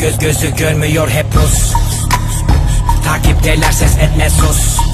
Göz gözü görmüyor hep pus Takipteler ses etme sus.